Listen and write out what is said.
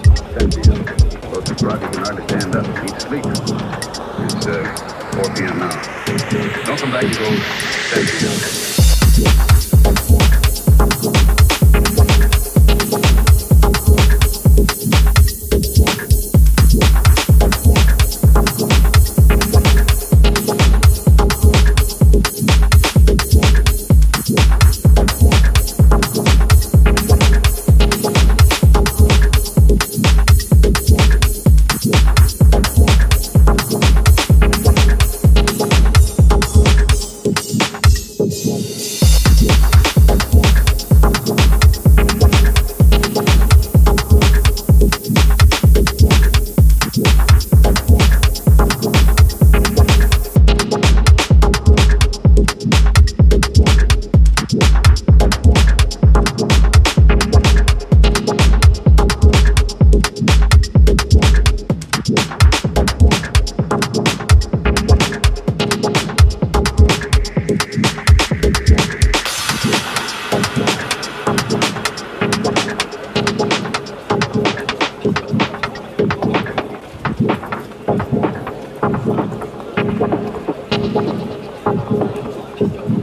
Both the can It's 4 p.m. now. Don't come back, you go. Cynthia. Thank you. Thank you.